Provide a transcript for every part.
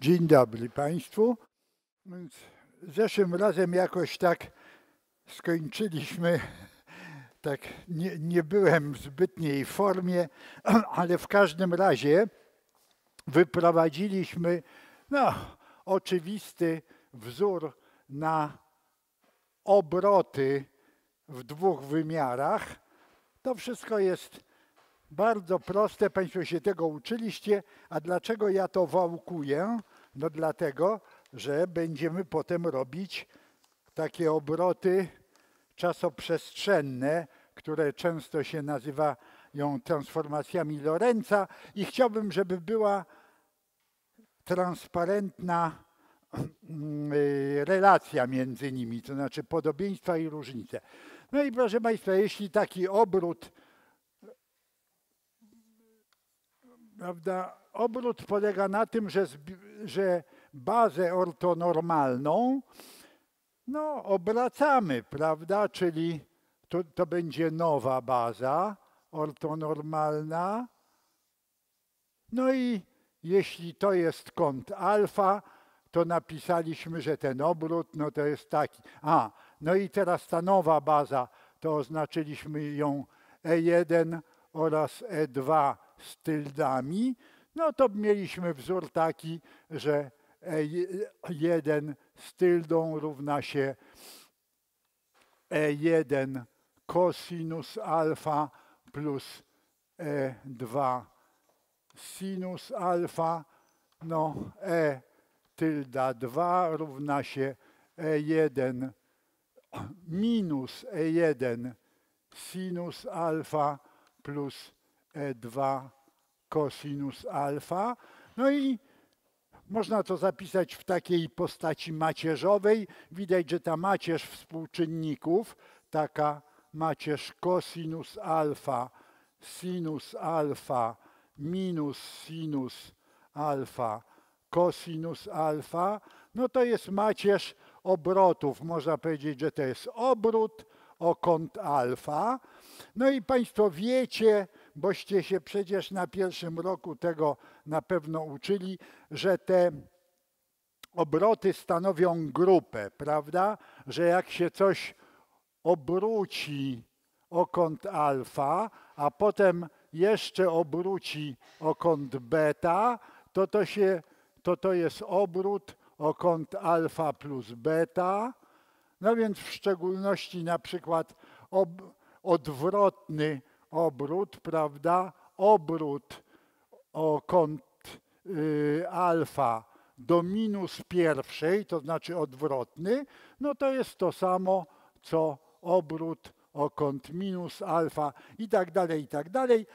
Dzień dobry Państwu. Zeszłym razem jakoś tak skończyliśmy, tak nie, nie byłem w zbytniej formie, ale w każdym razie wyprowadziliśmy no, oczywisty wzór na obroty w dwóch wymiarach. To wszystko jest bardzo proste, Państwo się tego uczyliście. A dlaczego ja to wałkuję? No dlatego, że będziemy potem robić takie obroty czasoprzestrzenne, które często się nazywają transformacjami Lorenza i chciałbym, żeby była transparentna mm, relacja między nimi, to znaczy podobieństwa i różnice. No i proszę Państwa, jeśli taki obrót prawda, obrót polega na tym, że, że bazę ortonormalną no, obracamy, prawda? Czyli to, to będzie nowa baza ortonormalna. No i jeśli to jest kąt alfa, to napisaliśmy, że ten obrót no to jest taki. A, no i teraz ta nowa baza, to oznaczyliśmy ją E1 oraz E2 z tyldami, no to mieliśmy wzór taki, że E1 z tyldą równa się E1 cosinus alfa plus E2 sinus alfa, no E tylda 2 równa się E1 minus E1 sinus alfa plus E2 cosinus alfa. No i można to zapisać w takiej postaci macierzowej. Widać, że ta macierz współczynników, taka macierz cosinus alfa, sinus alfa, minus sinus alfa, cosinus alfa, no to jest macierz obrotów. Można powiedzieć, że to jest obrót o kąt alfa. No i Państwo wiecie, boście się przecież na pierwszym roku tego na pewno uczyli, że te obroty stanowią grupę, prawda? Że jak się coś obróci o kąt alfa, a potem jeszcze obróci o kąt beta, to to, się, to, to jest obrót o kąt alfa plus beta. No więc w szczególności na przykład ob, odwrotny obrót, prawda? Obrót o kąt y, alfa do minus pierwszej, to znaczy odwrotny, no to jest to samo, co obrót o kąt minus alfa i tak dalej, i tak dalej.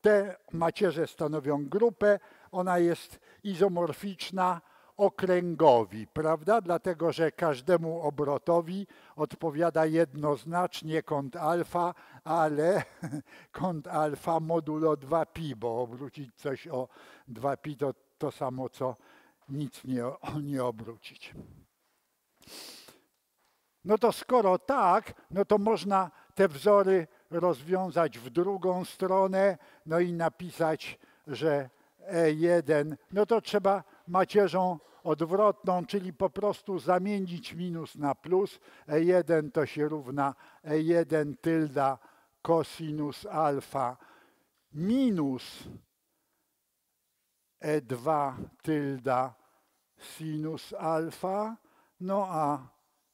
Te macierze stanowią grupę, ona jest izomorficzna okręgowi, prawda? Dlatego, że każdemu obrotowi odpowiada jednoznacznie kąt alfa, ale kąt alfa modulo 2pi, bo obrócić coś o 2pi to to samo, co nic nie, nie obrócić. No to skoro tak, no to można te wzory rozwiązać w drugą stronę, no i napisać, że E1, no to trzeba macierzą odwrotną, czyli po prostu zamienić minus na plus. E1 to się równa E1 tylda cosinus alfa minus E2 tylda sinus alfa, no a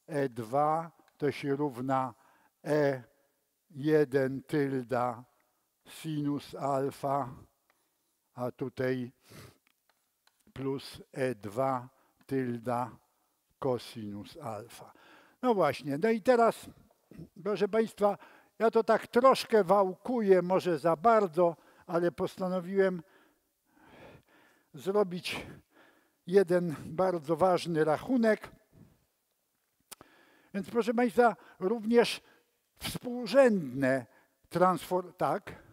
E2 to się równa E1 tylda sinus alfa, a tutaj plus E2 tylda cosinus alfa. No właśnie, no i teraz, proszę Państwa, ja to tak troszkę wałkuję, może za bardzo, ale postanowiłem zrobić jeden bardzo ważny rachunek. Więc proszę Państwa, również współrzędne transform... Tak?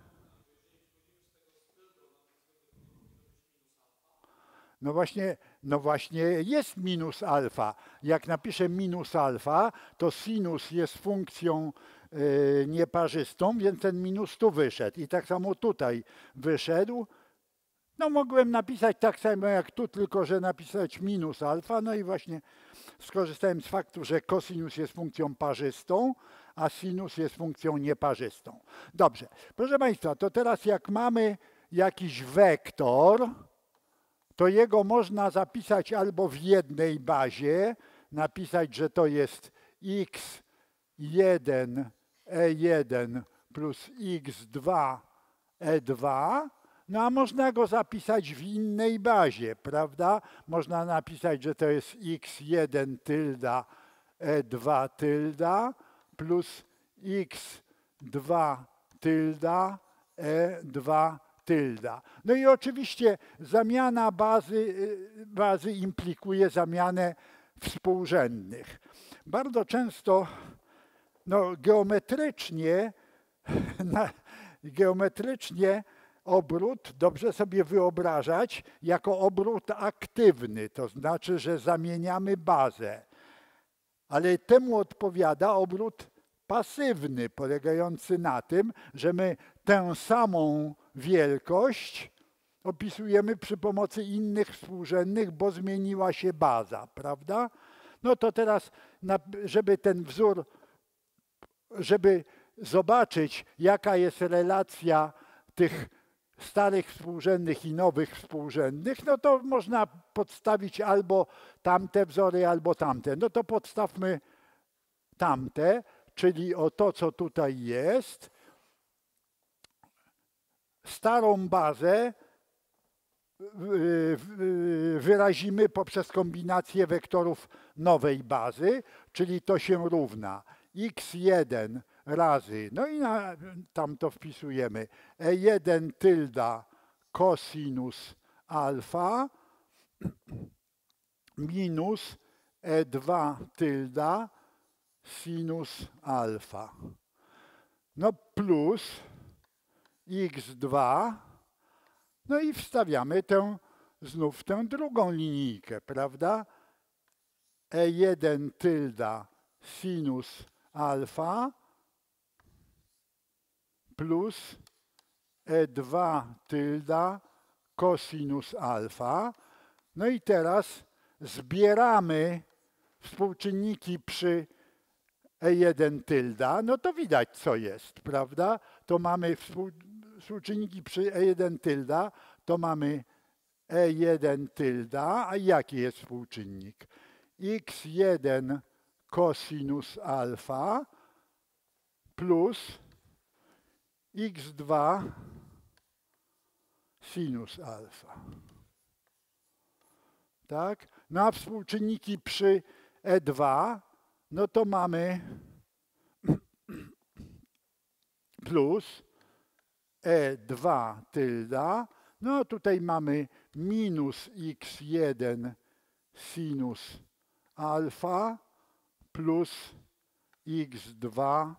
No właśnie, no właśnie jest minus alfa. Jak napiszę minus alfa, to sinus jest funkcją yy, nieparzystą, więc ten minus tu wyszedł. I tak samo tutaj wyszedł. No mogłem napisać tak samo jak tu, tylko że napisać minus alfa, no i właśnie skorzystałem z faktu, że kosinus jest funkcją parzystą, a sinus jest funkcją nieparzystą. Dobrze, proszę Państwa, to teraz jak mamy jakiś wektor, to jego można zapisać albo w jednej bazie, napisać, że to jest x1 e1 plus x2 e2, no a można go zapisać w innej bazie, prawda? Można napisać, że to jest x1 tylda e2 tylda plus x2 tylda e2 tylda. No i oczywiście zamiana bazy, y, bazy implikuje zamianę współrzędnych. Bardzo często no, geometrycznie, na, geometrycznie obrót dobrze sobie wyobrażać jako obrót aktywny, to znaczy, że zamieniamy bazę. Ale temu odpowiada obrót pasywny, polegający na tym, że my tę samą wielkość opisujemy przy pomocy innych współrzędnych, bo zmieniła się baza, prawda? No to teraz, żeby ten wzór, żeby zobaczyć, jaka jest relacja tych starych współrzędnych i nowych współrzędnych, no to można podstawić albo tamte wzory, albo tamte. No to podstawmy tamte, czyli o to, co tutaj jest. Starą bazę wyrazimy poprzez kombinację wektorów nowej bazy, czyli to się równa x1 razy, no i na, tam to wpisujemy, e1 tylda cosinus alfa minus e2 tylda sinus alfa. No plus x2, no i wstawiamy tę, znów tę drugą linijkę, prawda? e1 tylda sinus alfa plus E2 tylda cosinus alfa. No i teraz zbieramy współczynniki przy E1 tylda, no to widać co jest, prawda? To mamy współczynniki przy E1 tylda, to mamy E1 tylda, a jaki jest współczynnik? x1 cosinus alfa plus x2 sinus alfa. Tak? No a współczynniki przy E2, no to mamy plus E2 tylda, no tutaj mamy minus x1 sinus alfa plus x2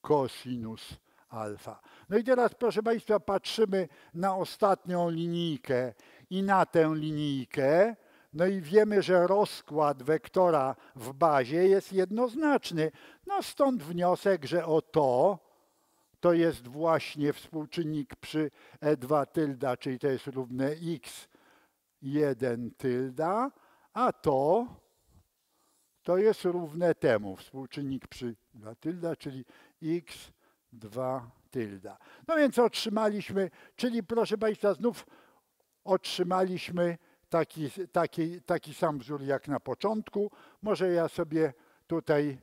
cosinus alfa. No i teraz, proszę Państwa, patrzymy na ostatnią linijkę i na tę linijkę. No i wiemy, że rozkład wektora w bazie jest jednoznaczny. No stąd wniosek, że o to, to jest właśnie współczynnik przy E2 tylda, czyli to jest równe x1 tylda, a to to jest równe temu, współczynnik przy 2 tylda, czyli x 2 tylda. No więc otrzymaliśmy, czyli proszę Państwa, znów otrzymaliśmy taki, taki, taki sam wzór jak na początku. Może ja sobie tutaj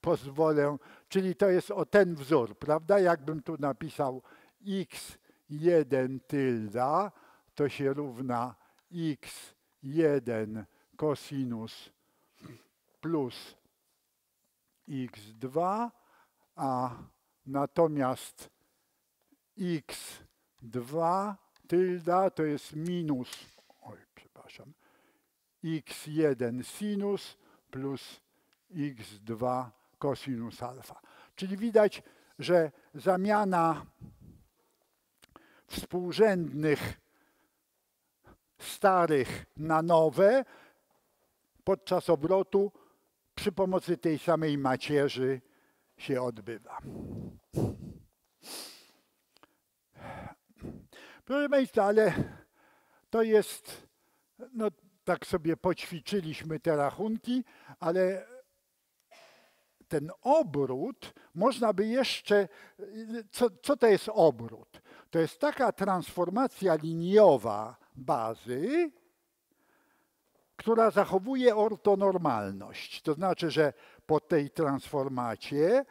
pozwolę, czyli to jest o ten wzór, prawda? Jakbym tu napisał x1 tylda, to się równa x1 cosinus plus x2, a Natomiast x2 tylda to jest minus, oj, przepraszam, x1 sinus plus x2 cosinus alfa. Czyli widać, że zamiana współrzędnych starych na nowe podczas obrotu przy pomocy tej samej macierzy się odbywa. Proszę Państwa, ale to jest, no tak sobie poćwiczyliśmy te rachunki, ale ten obrót można by jeszcze, co, co to jest obrót? To jest taka transformacja liniowa bazy, która zachowuje ortonormalność. To znaczy, że po tej transformacie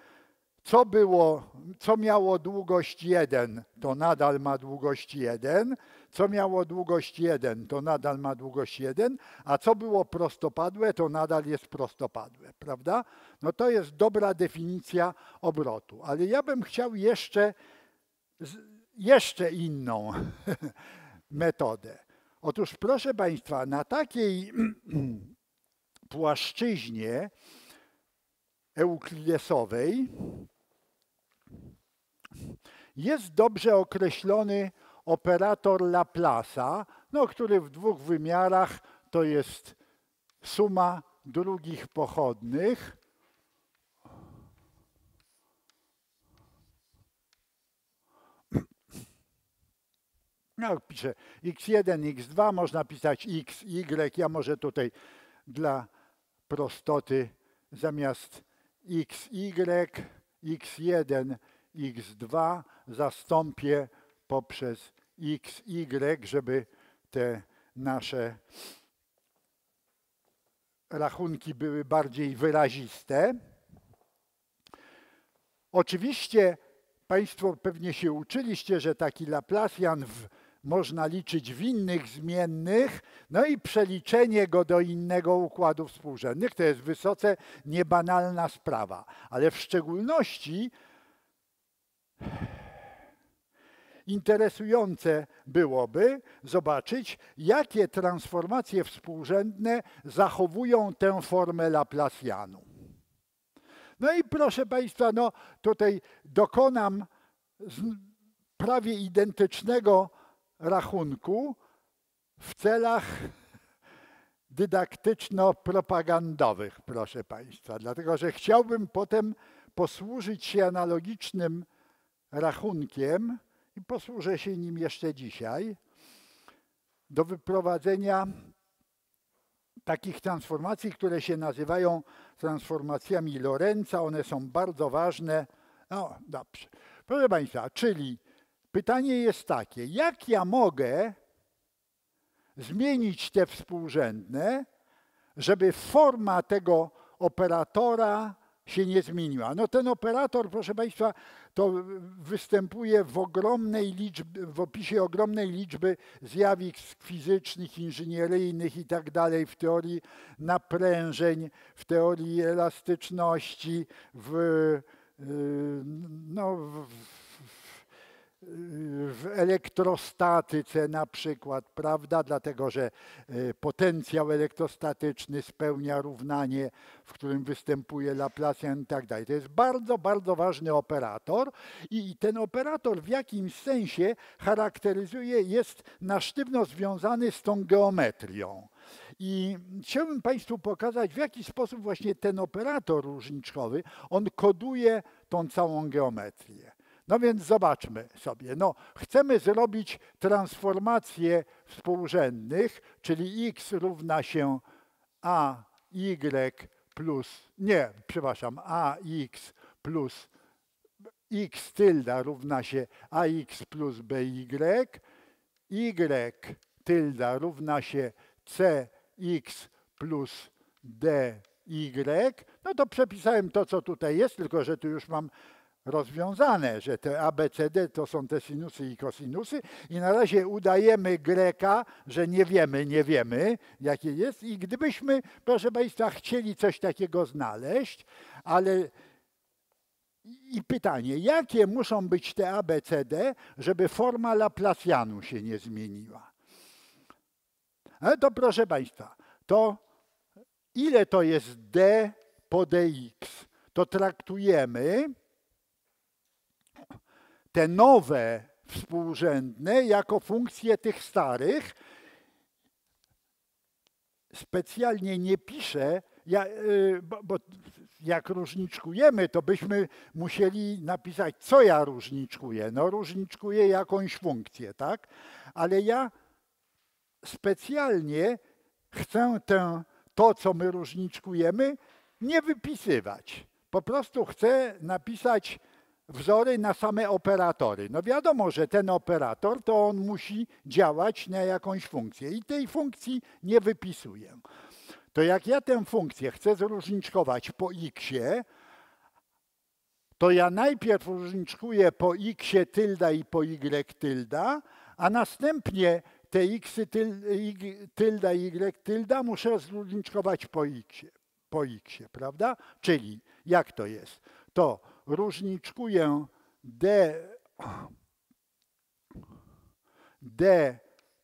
co było, co miało długość 1, to nadal ma długość 1, co miało długość 1, to nadal ma długość 1, a co było prostopadłe, to nadal jest prostopadłe, prawda? No to jest dobra definicja obrotu, ale ja bym chciał jeszcze, jeszcze inną metodę. Otóż proszę Państwa, na takiej płaszczyźnie euklidesowej jest dobrze określony operator Laplace'a, no, który w dwóch wymiarach to jest suma drugich pochodnych. No, piszę x1, x2, można pisać x, y. Ja może tutaj dla prostoty zamiast x, y, x1, x2 zastąpię poprzez x, y, żeby te nasze rachunki były bardziej wyraziste. Oczywiście Państwo pewnie się uczyliście, że taki Laplacian w, można liczyć w innych zmiennych, no i przeliczenie go do innego układu współrzędnych to jest wysoce niebanalna sprawa, ale w szczególności Interesujące byłoby zobaczyć, jakie transformacje współrzędne zachowują tę formę Laplacianu. No i proszę Państwa, no tutaj dokonam prawie identycznego rachunku w celach dydaktyczno-propagandowych, proszę Państwa, dlatego że chciałbym potem posłużyć się analogicznym rachunkiem i posłużę się nim jeszcze dzisiaj do wyprowadzenia takich transformacji, które się nazywają transformacjami Lorenza. One są bardzo ważne. No dobrze. Proszę Państwa, czyli pytanie jest takie, jak ja mogę zmienić te współrzędne, żeby forma tego operatora się nie zmieniła. No ten operator, proszę Państwa, to występuje w ogromnej liczbie, w opisie ogromnej liczby zjawisk fizycznych, inżynieryjnych i tak dalej, w teorii naprężeń, w teorii elastyczności, w, y, no, w w elektrostatyce na przykład, prawda? Dlatego, że e, potencjał elektrostatyczny spełnia równanie, w którym występuje Laplacian i tak dalej. To jest bardzo, bardzo ważny operator i ten operator w jakimś sensie charakteryzuje, jest na sztywno związany z tą geometrią. I chciałbym Państwu pokazać, w jaki sposób właśnie ten operator różniczkowy, on koduje tą całą geometrię. No więc zobaczmy sobie. No, chcemy zrobić transformację współrzędnych, czyli x równa się a y plus, nie, przepraszam, ax plus x tylda równa się ax plus by, y tylda równa się cx plus dy, no to przepisałem to, co tutaj jest, tylko że tu już mam rozwiązane, że te ABCD to są te sinusy i kosinusy i na razie udajemy Greka, że nie wiemy, nie wiemy, jakie jest i gdybyśmy, proszę Państwa, chcieli coś takiego znaleźć, ale i pytanie, jakie muszą być te ABCD, żeby forma Laplacianu się nie zmieniła? Ale to proszę Państwa, to ile to jest D po dx? To traktujemy te nowe współrzędne jako funkcje tych starych. Specjalnie nie piszę, ja, y, bo, bo jak różniczkujemy, to byśmy musieli napisać, co ja różniczkuję. No różniczkuję jakąś funkcję, tak? Ale ja specjalnie chcę tę, to, co my różniczkujemy, nie wypisywać. Po prostu chcę napisać wzory na same operatory. No wiadomo, że ten operator to on musi działać na jakąś funkcję i tej funkcji nie wypisuję. To jak ja tę funkcję chcę zróżniczkować po x, to ja najpierw różniczkuję po x tylda i po y tylda, a następnie te x tylda i y tylda muszę zróżniczkować po x, po x, prawda? Czyli jak to jest? To różniczkuję d, d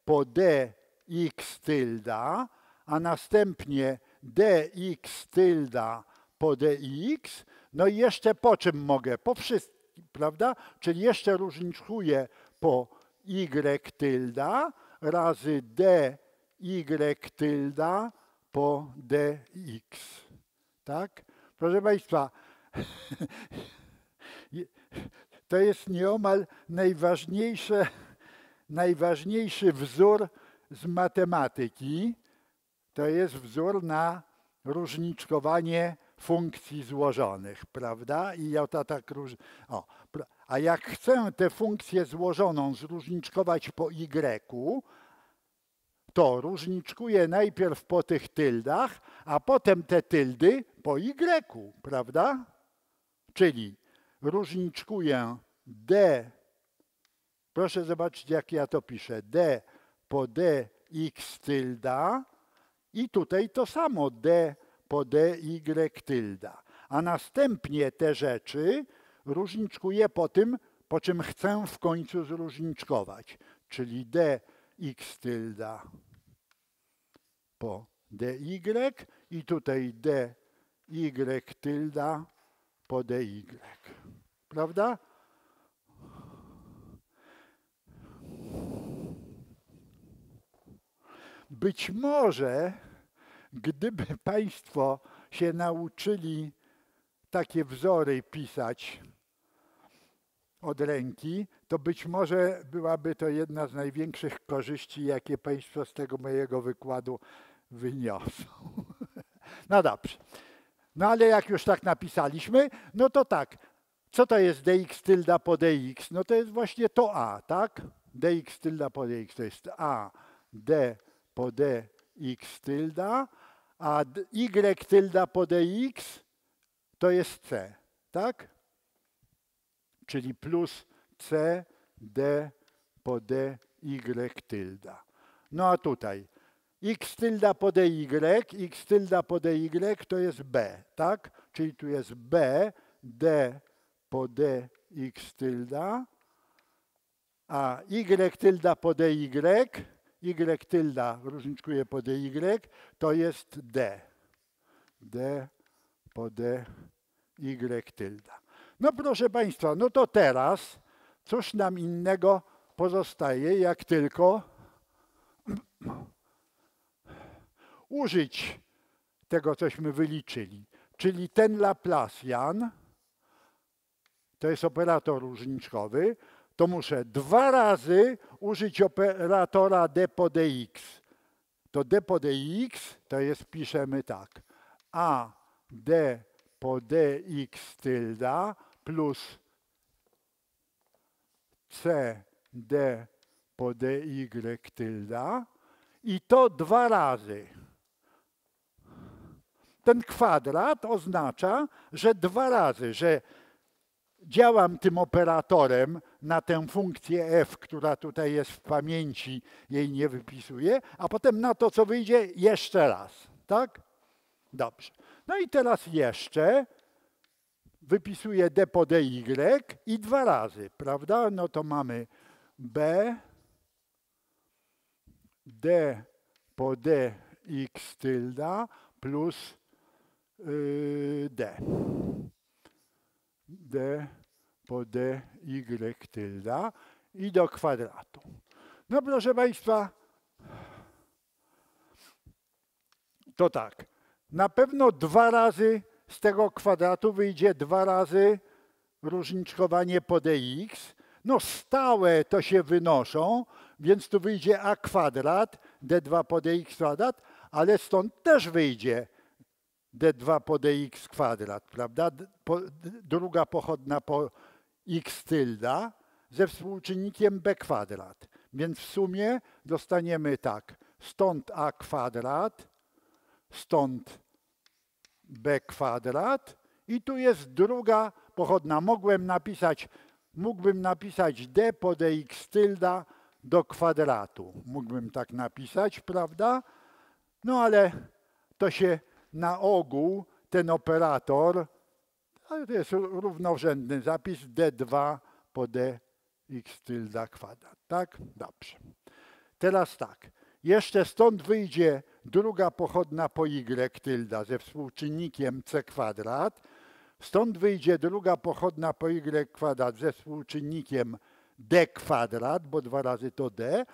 po d x tylda, a następnie dx tylda po dx, no i jeszcze po czym mogę? Po wszystkim, prawda? Czyli jeszcze różniczkuję po y tylda razy dy tylda po dx. Tak? Proszę Państwa, to jest nieomal najważniejsze, najważniejszy wzór z matematyki. To jest wzór na różniczkowanie funkcji złożonych, prawda? I ja to tak róż... o, a jak chcę tę funkcję złożoną zróżniczkować po y, to różniczkuję najpierw po tych tyldach, a potem te tyldy po y, prawda? Czyli różniczkuję d, proszę zobaczyć jak ja to piszę, d po dx tylda i tutaj to samo. D po dy tylda. A następnie te rzeczy różniczkuję po tym, po czym chcę w końcu zróżniczkować, czyli dx tylda po dy i tutaj dy tylda po dy. Prawda? Być może, gdyby Państwo się nauczyli takie wzory pisać od ręki, to być może byłaby to jedna z największych korzyści, jakie Państwo z tego mojego wykładu wyniosą. No dobrze. No ale jak już tak napisaliśmy, no to tak. Co to jest dx tylda po dx? No to jest właśnie to a, tak? dx tylda po dx to jest a, d po dx tylda, a y tylda po dx to jest c, tak? Czyli plus c d po dy tylda. No a tutaj x tylda po dy, x tylda po dy to jest b, tak? Czyli tu jest b, d po d x tylda, a y tylda po dy, y tylda różniczkuje po dy, to jest d. d po d y tylda. No proszę Państwa, no to teraz cóż nam innego pozostaje, jak tylko użyć tego, cośmy wyliczyli. Czyli ten Laplacian, to jest operator różniczkowy, to muszę dwa razy użyć operatora d po dx. To d po dx to jest, piszemy tak, a d po dx tylda plus c d po dy tylda i to dwa razy. Ten kwadrat oznacza, że dwa razy, że działam tym operatorem na tę funkcję f, która tutaj jest w pamięci, jej nie wypisuję, a potem na to, co wyjdzie, jeszcze raz. Tak? Dobrze. No i teraz jeszcze wypisuję d po dy i dwa razy, prawda? No to mamy b, d po d x tylda plus d d po dy tylda i do kwadratu. No proszę Państwa, to tak. Na pewno dwa razy z tego kwadratu wyjdzie dwa razy różniczkowanie po dx. No stałe to się wynoszą, więc tu wyjdzie a kwadrat, d2 po dx kwadrat, ale stąd też wyjdzie d2 po dx kwadrat, prawda? Po, druga pochodna po x tylda ze współczynnikiem b kwadrat. Więc w sumie dostaniemy tak, stąd a kwadrat, stąd b kwadrat i tu jest druga pochodna. Mogłem napisać, mógłbym napisać d po dx tylda do kwadratu. Mógłbym tak napisać, prawda? No ale to się na ogół ten operator, ale to jest równorzędny zapis d2 po dx tylda kwadrat, tak? Dobrze. Teraz tak, jeszcze stąd wyjdzie druga pochodna po y tylda ze współczynnikiem c kwadrat, stąd wyjdzie druga pochodna po y kwadrat ze współczynnikiem d kwadrat, bo dwa razy to d,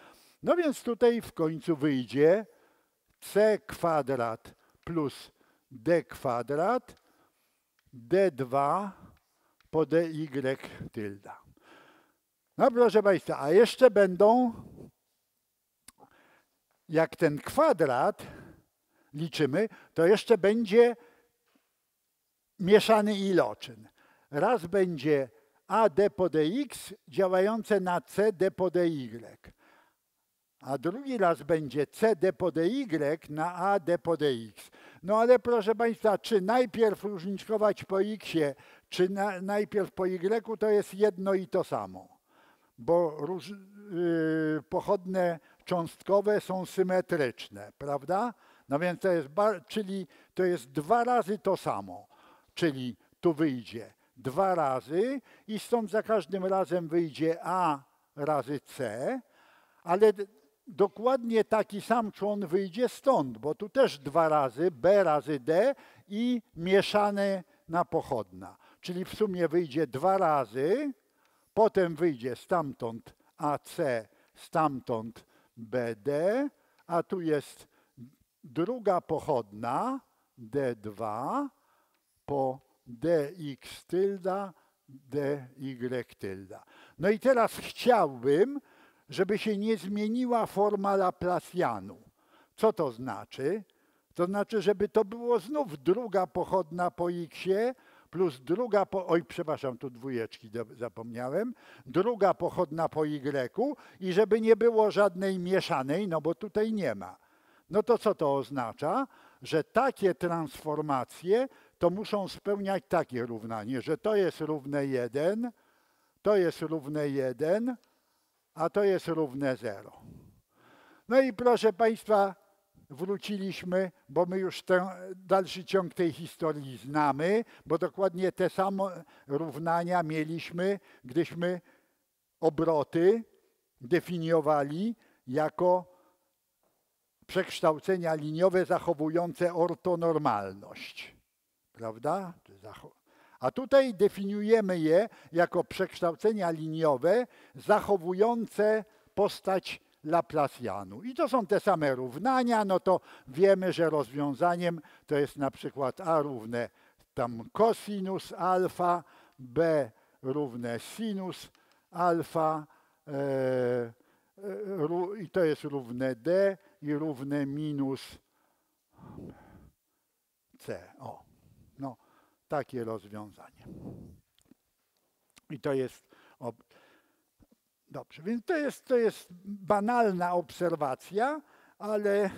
no więc tutaj w końcu wyjdzie c kwadrat plus d kwadrat d2 po dy tylda. No proszę Państwa, a jeszcze będą, jak ten kwadrat liczymy, to jeszcze będzie mieszany iloczyn. Raz będzie a d po dx działające na c d po dy, a drugi raz będzie c d po dy na a d po dx. No ale proszę Państwa, czy najpierw różniczkować po x, czy na, najpierw po y, to jest jedno i to samo, bo róż, yy, pochodne cząstkowe są symetryczne, prawda? No więc to jest, czyli to jest dwa razy to samo, czyli tu wyjdzie dwa razy i stąd za każdym razem wyjdzie A razy C, ale dokładnie taki sam człon wyjdzie stąd, bo tu też dwa razy B razy D i mieszane na pochodna. Czyli w sumie wyjdzie dwa razy, potem wyjdzie stamtąd AC, stamtąd BD, a tu jest druga pochodna D2 po dx tylda, dy tylda. No i teraz chciałbym, żeby się nie zmieniła forma Laplacianu. Co to znaczy? To znaczy, żeby to było znów druga pochodna po x plus druga, po, oj przepraszam, tu dwójeczki zapomniałem, druga pochodna po y i żeby nie było żadnej mieszanej, no bo tutaj nie ma. No to co to oznacza? Że takie transformacje to muszą spełniać takie równanie, że to jest równe 1, to jest równe 1, a to jest równe 0. No i proszę Państwa, wróciliśmy, bo my już ten dalszy ciąg tej historii znamy, bo dokładnie te same równania mieliśmy, gdyśmy obroty definiowali jako przekształcenia liniowe zachowujące ortonormalność. Prawda? A tutaj definiujemy je jako przekształcenia liniowe zachowujące postać Laplacianu. I to są te same równania, no to wiemy, że rozwiązaniem to jest na przykład a równe tam cosinus alfa, b równe sinus alfa e, e, i to jest równe d i równe minus c. O, takie rozwiązanie. I to jest Dobrze, więc to jest, to jest banalna obserwacja, ale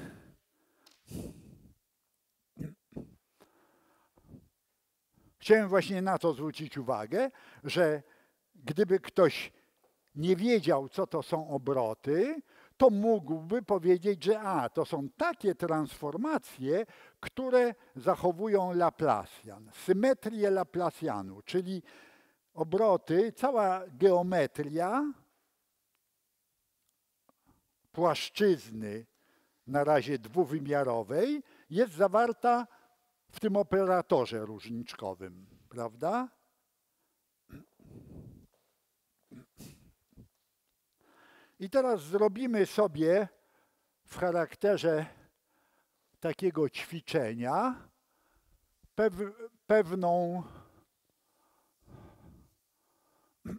chciałem właśnie na to zwrócić uwagę, że gdyby ktoś nie wiedział, co to są obroty, to mógłby powiedzieć, że a, to są takie transformacje, które zachowują Laplacian, symetrię Laplacianu, czyli obroty, cała geometria płaszczyzny na razie dwuwymiarowej jest zawarta w tym operatorze różniczkowym, prawda? I teraz zrobimy sobie w charakterze takiego ćwiczenia pewną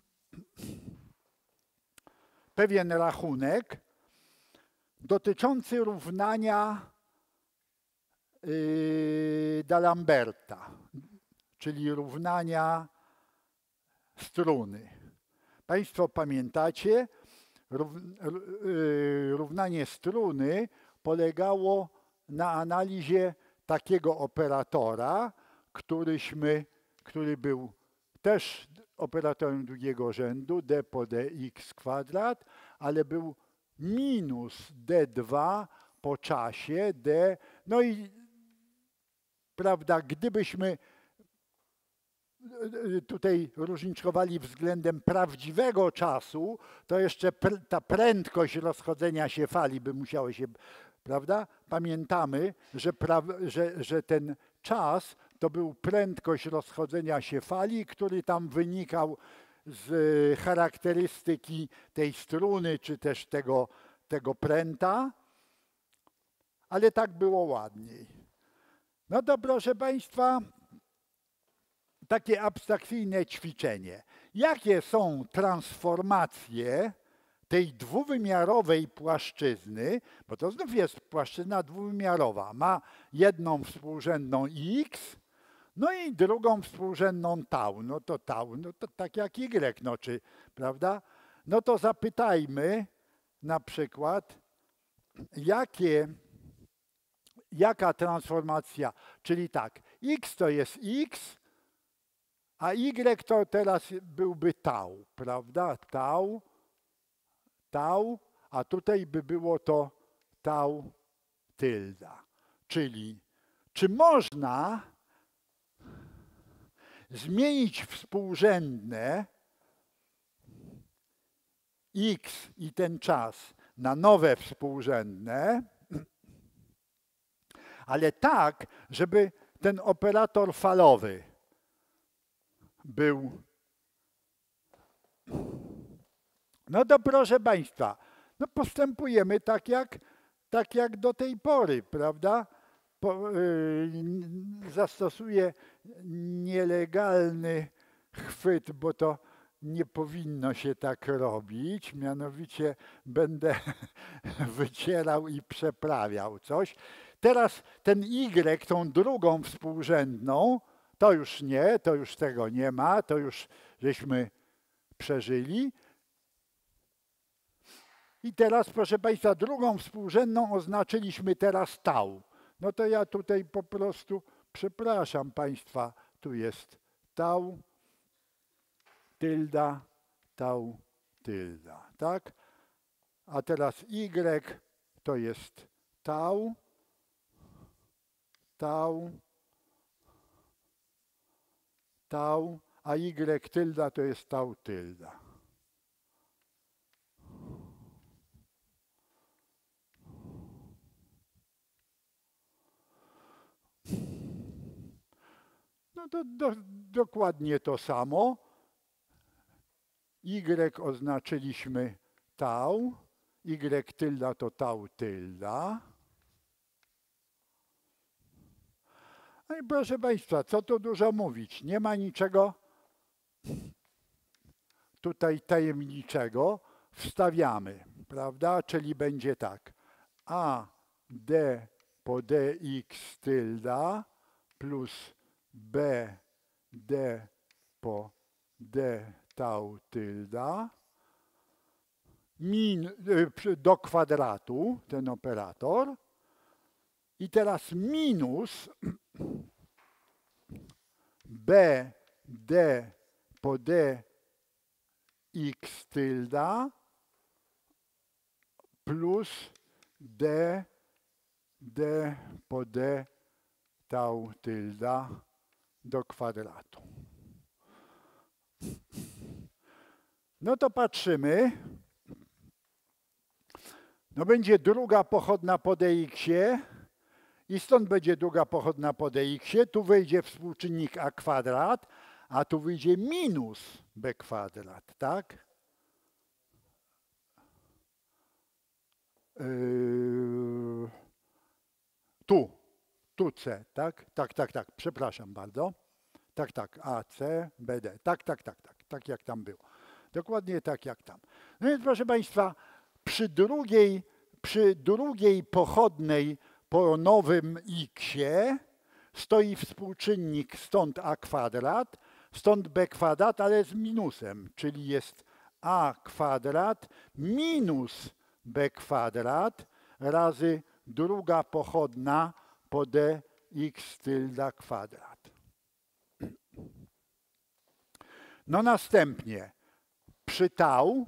pewien rachunek dotyczący równania yy, D'Alemberta, czyli równania struny. Państwo pamiętacie, równanie struny polegało na analizie takiego operatora, któryśmy, który był też operatorem drugiego rzędu, d po dx kwadrat, ale był minus d2 po czasie d. No i prawda, gdybyśmy tutaj różniczkowali względem prawdziwego czasu, to jeszcze pr ta prędkość rozchodzenia się fali by musiała się, prawda? Pamiętamy, że, że, że ten czas to był prędkość rozchodzenia się fali, który tam wynikał z charakterystyki tej struny, czy też tego, tego pręta, ale tak było ładniej. No to proszę Państwa, takie abstrakcyjne ćwiczenie. Jakie są transformacje tej dwuwymiarowej płaszczyzny, bo to znów jest płaszczyzna dwuwymiarowa, ma jedną współrzędną x, no i drugą współrzędną tau. No to tau, no to tak jak y, no czy, prawda? No to zapytajmy na przykład, jakie, jaka transformacja, czyli tak, x to jest x, a y to teraz byłby tau, prawda? Tau, tau, a tutaj by było to tau tylda. Czyli czy można zmienić współrzędne x i ten czas na nowe współrzędne, ale tak, żeby ten operator falowy był. No to proszę Państwa, no postępujemy tak jak, tak jak do tej pory, prawda? Po, yy, zastosuję nielegalny chwyt, bo to nie powinno się tak robić. Mianowicie będę wycierał i przeprawiał coś. Teraz ten Y, tą drugą współrzędną, to już nie, to już tego nie ma, to już żeśmy przeżyli. I teraz, proszę Państwa, drugą współrzędną oznaczyliśmy teraz tau. No to ja tutaj po prostu przepraszam Państwa, tu jest tau, tylda, tau, tylda, tak? A teraz y to jest tau, tau, tau, a y tylda to jest tau tylda. No to do, dokładnie to samo. Y oznaczyliśmy tau, Y tylda to tau tylda. No i proszę Państwa, co tu dużo mówić? Nie ma niczego tutaj tajemniczego. Wstawiamy, prawda? Czyli będzie tak. A d po dx tylda plus b d po d tau tylda min, y, do kwadratu, ten operator. I teraz minus b d po d x tylda plus d d po d tau tylda do kwadratu. No to patrzymy. No będzie druga pochodna po dx i stąd będzie druga pochodna po dx. Tu wejdzie współczynnik a kwadrat, a tu wyjdzie minus b kwadrat, tak? Yy, tu, tu c, tak? Tak, tak, tak, przepraszam bardzo. Tak, tak, AC, BD. Tak, tak, tak, tak, tak jak tam było. Dokładnie tak jak tam. No więc proszę Państwa, przy drugiej, przy drugiej pochodnej po nowym x stoi współczynnik stąd a kwadrat, stąd b kwadrat, ale z minusem, czyli jest a kwadrat minus b kwadrat razy druga pochodna po dx tylda kwadrat. No następnie przy tau,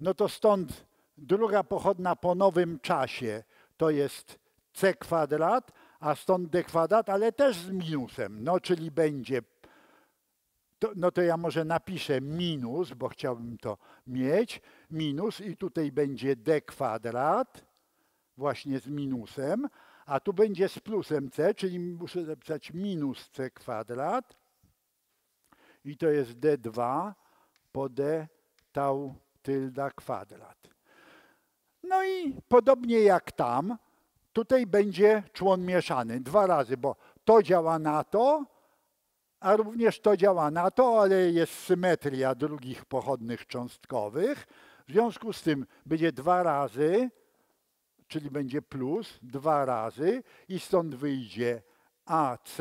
no to stąd druga pochodna po nowym czasie to jest c kwadrat, a stąd d kwadrat, ale też z minusem, no czyli będzie, to, no to ja może napiszę minus, bo chciałbym to mieć, minus i tutaj będzie d kwadrat, właśnie z minusem, a tu będzie z plusem c, czyli muszę zapisać minus c kwadrat i to jest d2 po d tau tylda kwadrat. No i podobnie jak tam, tutaj będzie człon mieszany dwa razy, bo to działa na to, a również to działa na to, ale jest symetria drugich pochodnych cząstkowych. W związku z tym będzie dwa razy, czyli będzie plus dwa razy i stąd wyjdzie AC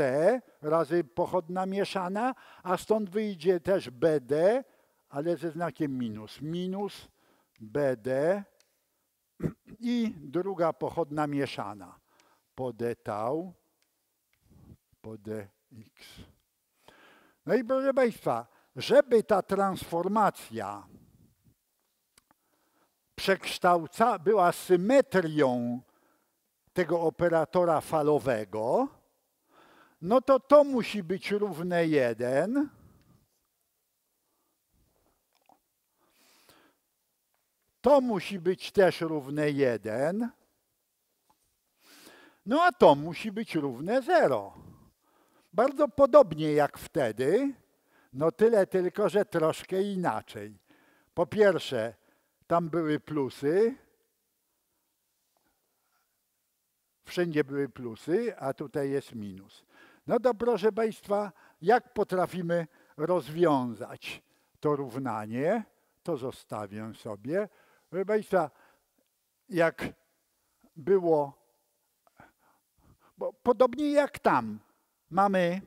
razy pochodna mieszana, a stąd wyjdzie też BD, ale ze znakiem minus. Minus BD i druga pochodna mieszana po d tau, po dx. No i proszę Państwa, żeby ta transformacja przekształca, była symetrią tego operatora falowego, no to to musi być równe 1, To musi być też równe 1. No a to musi być równe 0. Bardzo podobnie jak wtedy, no tyle tylko, że troszkę inaczej. Po pierwsze, tam były plusy, wszędzie były plusy, a tutaj jest minus. No to proszę Państwa, jak potrafimy rozwiązać to równanie, to zostawię sobie. Proszę Państwa, jak było, bo podobnie jak tam, mamy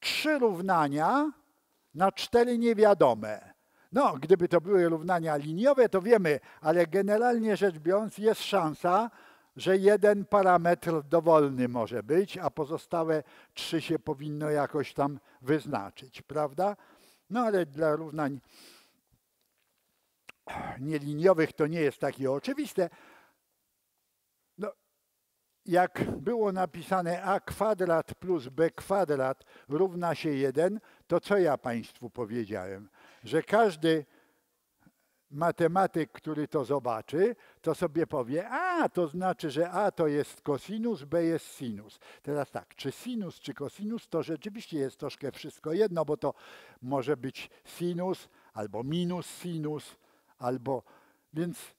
trzy równania na cztery niewiadome. No, gdyby to były równania liniowe, to wiemy, ale generalnie rzecz biorąc jest szansa, że jeden parametr dowolny może być, a pozostałe trzy się powinno jakoś tam wyznaczyć, prawda? No ale dla równań nieliniowych to nie jest takie oczywiste. No, jak było napisane a kwadrat plus b kwadrat równa się 1, to co ja Państwu powiedziałem? Że każdy matematyk, który to zobaczy, to sobie powie, a to znaczy, że a to jest kosinus, b jest sinus. Teraz tak, czy sinus, czy kosinus, to rzeczywiście jest troszkę wszystko jedno, bo to może być sinus albo minus sinus, albo więc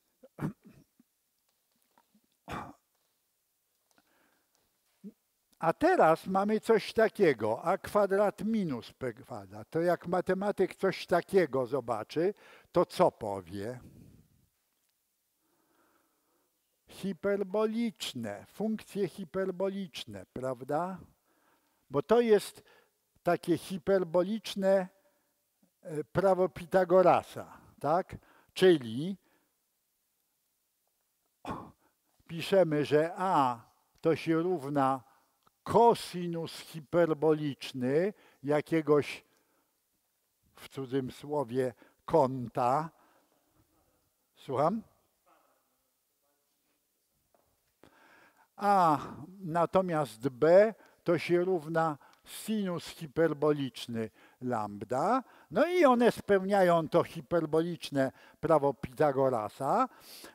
a teraz mamy coś takiego, a kwadrat minus p kwadrat. To jak matematyk coś takiego zobaczy, to co powie? Hiperboliczne, funkcje hiperboliczne, prawda? Bo to jest takie hiperboliczne e, prawo Pitagorasa, tak? Czyli piszemy, że a to się równa kosinus hiperboliczny jakiegoś w cudzym słowie kąta. Słucham? A natomiast b to się równa sinus hiperboliczny lambda. No i one spełniają to hiperboliczne prawo Pitagorasa.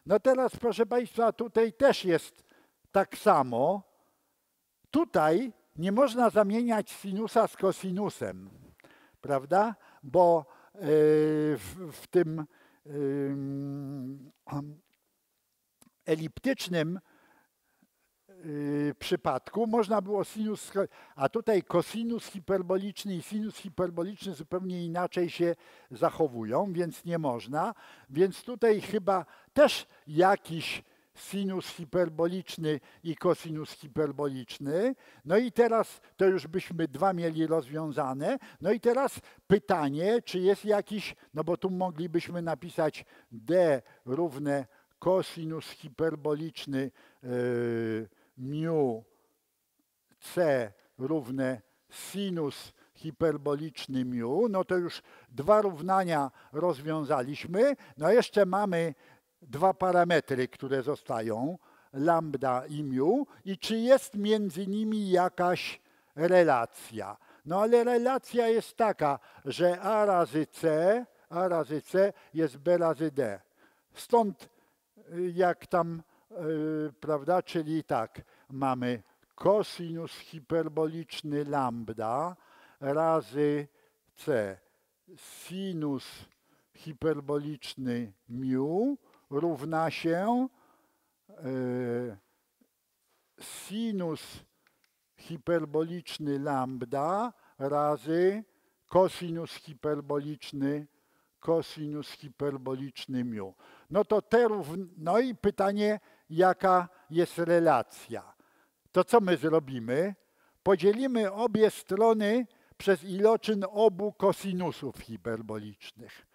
No teraz, proszę Państwa, tutaj też jest tak samo. Tutaj nie można zamieniać sinusa z kosinusem, prawda? Bo yy, w, w, tym eliptycznym przypadku można było sinus, a tutaj kosinus hiperboliczny i sinus hiperboliczny zupełnie inaczej się zachowują, więc nie można. Więc tutaj chyba też jakiś sinus hiperboliczny i kosinus hiperboliczny. No i teraz to już byśmy dwa mieli rozwiązane. No i teraz pytanie, czy jest jakiś, no bo tu moglibyśmy napisać d równe kosinus hiperboliczny yy, mu c równe sinus hiperboliczny mu, no to już dwa równania rozwiązaliśmy. No jeszcze mamy dwa parametry, które zostają, lambda i mu i czy jest między nimi jakaś relacja. No ale relacja jest taka, że a razy c, a razy c jest b razy d. Stąd y, jak tam, prawda, czyli tak, mamy kosinus hiperboliczny lambda razy c, sinus hiperboliczny mu równa się e, sinus hiperboliczny lambda razy kosinus hiperboliczny kosinus hiperboliczny mu. No to te no i pytanie, jaka jest relacja. To co my zrobimy? Podzielimy obie strony przez iloczyn obu kosinusów hiperbolicznych.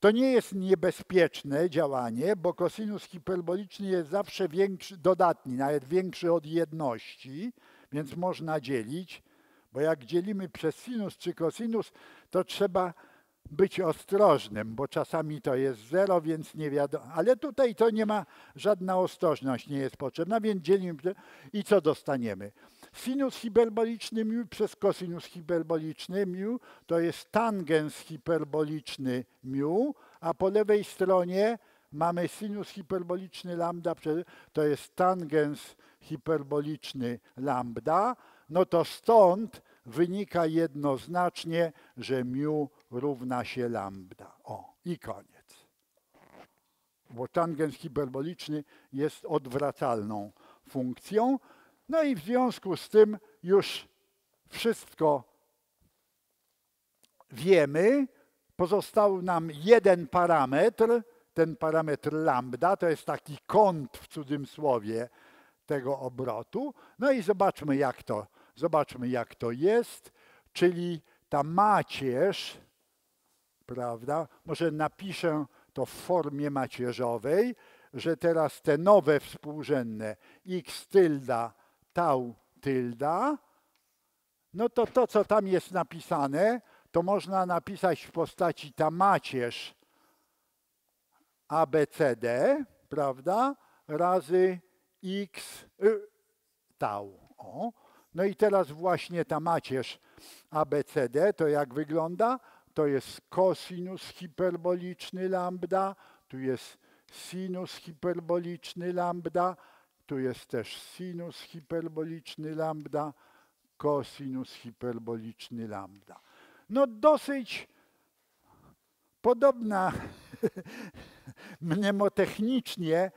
To nie jest niebezpieczne działanie, bo kosinus hiperboliczny jest zawsze większy, dodatni, nawet większy od jedności, więc można dzielić, bo jak dzielimy przez sinus czy kosinus, to trzeba być ostrożnym, bo czasami to jest zero, więc nie wiadomo. Ale tutaj to nie ma, żadna ostrożność nie jest potrzebna, więc dzielimy i co dostaniemy? Sinus hiperboliczny mu przez kosinus hiperboliczny mu to jest tangens hiperboliczny mu, a po lewej stronie mamy sinus hiperboliczny lambda, to jest tangens hiperboliczny lambda, no to stąd wynika jednoznacznie, że mu równa się lambda. O, i koniec. Bo tangens hiperboliczny jest odwracalną funkcją, no i w związku z tym już wszystko wiemy. Pozostał nam jeden parametr, ten parametr lambda, to jest taki kąt w cudzym słowie tego obrotu. No i zobaczmy jak to, zobaczmy jak to jest, czyli ta macierz, prawda, może napiszę to w formie macierzowej, że teraz te nowe współrzędne x tylda tau tylda, no to to, co tam jest napisane, to można napisać w postaci ta macierz ABCD, prawda, razy x y, tau. O. No i teraz właśnie ta macierz ABCD, to jak wygląda? To jest kosinus hiperboliczny lambda, tu jest sinus hiperboliczny lambda, tu jest też sinus hiperboliczny lambda, kosinus hiperboliczny lambda. No dosyć podobna mnemotechnicznie,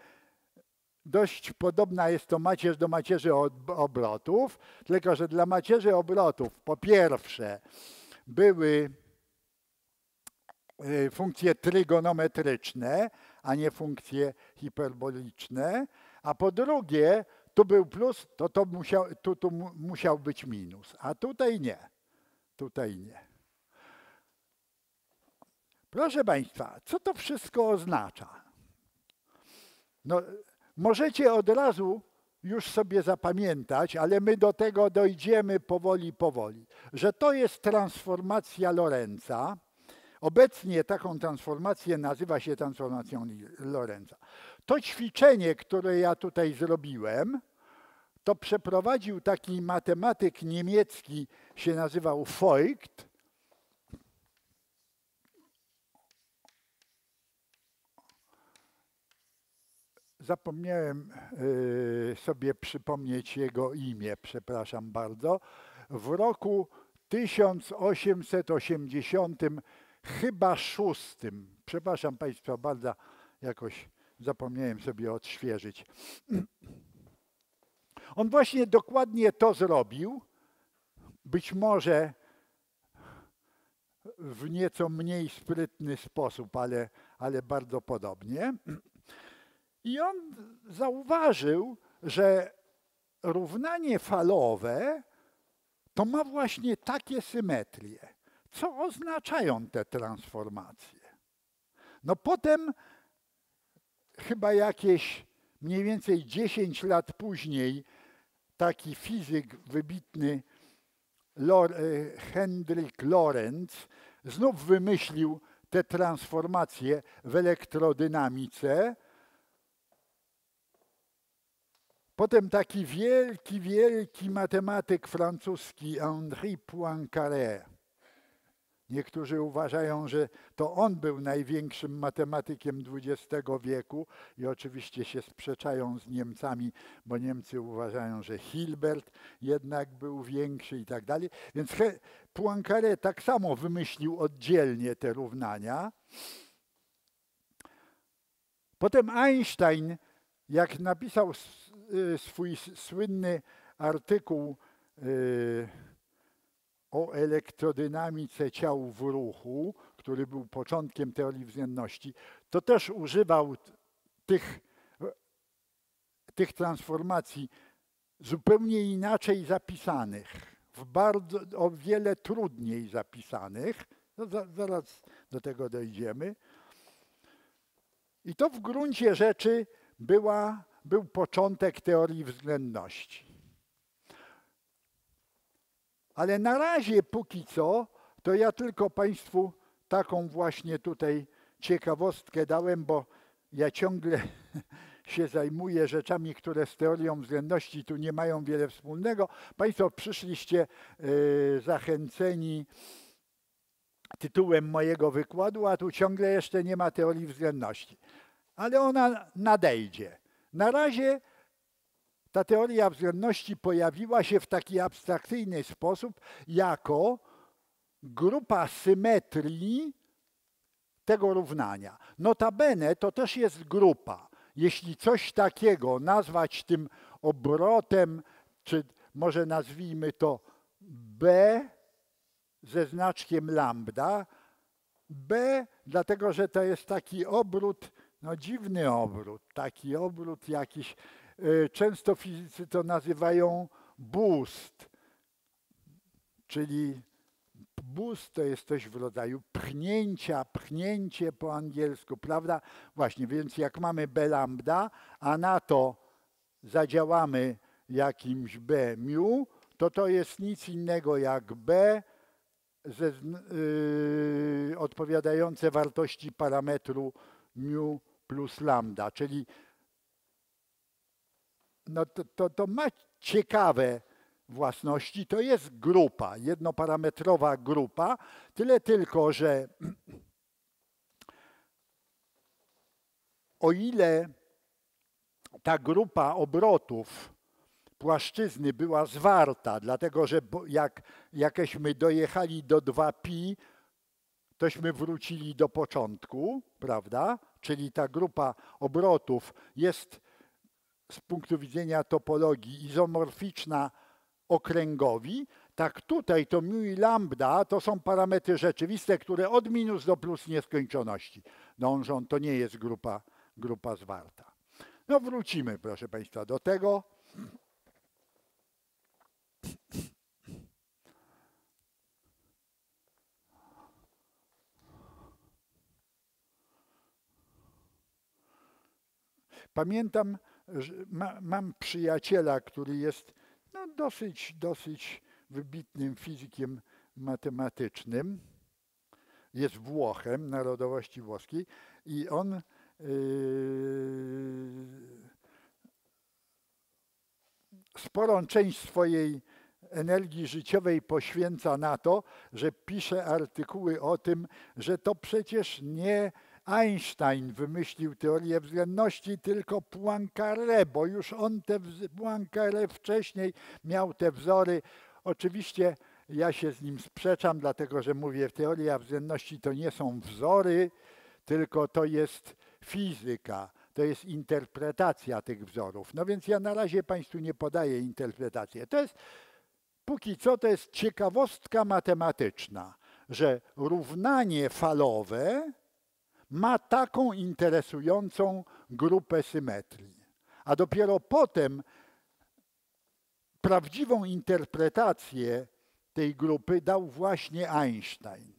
dość podobna jest to macierz do macierzy obrotów, tylko że dla macierzy obrotów po pierwsze były funkcje trygonometryczne, a nie funkcje hiperboliczne, a po drugie, tu był plus, to, to musiał, tu, tu musiał być minus, a tutaj nie. Tutaj nie. Proszę Państwa, co to wszystko oznacza? No, możecie od razu już sobie zapamiętać, ale my do tego dojdziemy powoli, powoli, że to jest transformacja Lorenza. Obecnie taką transformację nazywa się transformacją Lorenza. To ćwiczenie, które ja tutaj zrobiłem, to przeprowadził taki matematyk niemiecki, się nazywał Voigt. Zapomniałem y, sobie przypomnieć jego imię, przepraszam bardzo. W roku 1880 chyba szóstym, przepraszam Państwa bardzo, jakoś zapomniałem sobie odświeżyć. On właśnie dokładnie to zrobił, być może w nieco mniej sprytny sposób, ale, ale bardzo podobnie. I on zauważył, że równanie falowe to ma właśnie takie symetrie. Co oznaczają te transformacje? No potem, chyba jakieś mniej więcej 10 lat później, taki fizyk wybitny e, Hendrik Lorentz znów wymyślił te transformacje w elektrodynamice. Potem taki wielki, wielki matematyk francuski Henri Poincaré Niektórzy uważają, że to on był największym matematykiem XX wieku i oczywiście się sprzeczają z Niemcami, bo Niemcy uważają, że Hilbert jednak był większy i tak dalej. Więc Poincaré tak samo wymyślił oddzielnie te równania. Potem Einstein, jak napisał y, swój słynny artykuł, yy, o elektrodynamice ciał w ruchu, który był początkiem teorii względności, to też używał tych, tych transformacji zupełnie inaczej zapisanych, w bardzo, o wiele trudniej zapisanych. No, zaraz do tego dojdziemy. I to w gruncie rzeczy była, był początek teorii względności. Ale na razie, póki co, to ja tylko Państwu taką właśnie tutaj ciekawostkę dałem, bo ja ciągle się zajmuję rzeczami, które z teorią względności tu nie mają wiele wspólnego. Państwo przyszliście yy, zachęceni tytułem mojego wykładu, a tu ciągle jeszcze nie ma teorii względności. Ale ona nadejdzie. Na razie ta teoria względności pojawiła się w taki abstrakcyjny sposób jako grupa symetrii tego równania. Notabene to też jest grupa. Jeśli coś takiego nazwać tym obrotem, czy może nazwijmy to B ze znaczkiem lambda, B dlatego, że to jest taki obrót, no dziwny obrót, taki obrót jakiś często fizycy to nazywają boost, czyli boost to jest coś w rodzaju pchnięcia, pchnięcie po angielsku, prawda? Właśnie, więc jak mamy B lambda, a na to zadziałamy jakimś B mu, to to jest nic innego jak B ze, yy, odpowiadające wartości parametru mu plus lambda, czyli no to, to, to ma ciekawe własności. To jest grupa, jednoparametrowa grupa, tyle tylko, że o ile ta grupa obrotów płaszczyzny była zwarta, dlatego że jak jakieśmy dojechali do 2pi, tośmy wrócili do początku, prawda? Czyli ta grupa obrotów jest z punktu widzenia topologii izomorficzna okręgowi, tak tutaj to mu i lambda to są parametry rzeczywiste, które od minus do plus nieskończoności dążą. To nie jest grupa, grupa zwarta. No wrócimy, proszę Państwa, do tego. Pamiętam, ma, mam przyjaciela, który jest no, dosyć, dosyć wybitnym fizykiem matematycznym. Jest Włochem, narodowości włoskiej i on yy, sporą część swojej energii życiowej poświęca na to, że pisze artykuły o tym, że to przecież nie Einstein wymyślił teorię względności, tylko Poincaré, bo już on te Poincaré wcześniej miał te wzory. Oczywiście ja się z nim sprzeczam, dlatego że mówię, teoria względności to nie są wzory, tylko to jest fizyka. to jest interpretacja tych wzorów. No więc ja na razie Państwu nie podaję interpretacji. To jest, póki co, to jest ciekawostka matematyczna, że równanie falowe ma taką interesującą grupę symetrii. A dopiero potem prawdziwą interpretację tej grupy dał właśnie Einstein.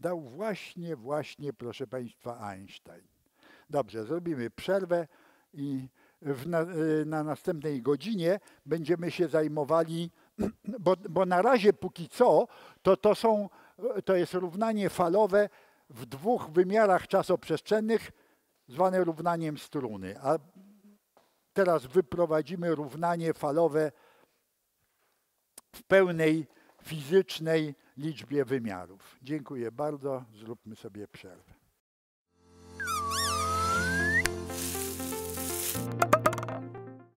Dał właśnie, właśnie, proszę Państwa, Einstein. Dobrze, zrobimy przerwę i na, y, na, następnej godzinie będziemy się zajmowali, bo, bo na razie póki co to, to, są, to jest równanie falowe w dwóch wymiarach czasoprzestrzennych zwane równaniem struny. A teraz wyprowadzimy równanie falowe w pełnej fizycznej liczbie wymiarów. Dziękuję bardzo. Zróbmy sobie przerwę.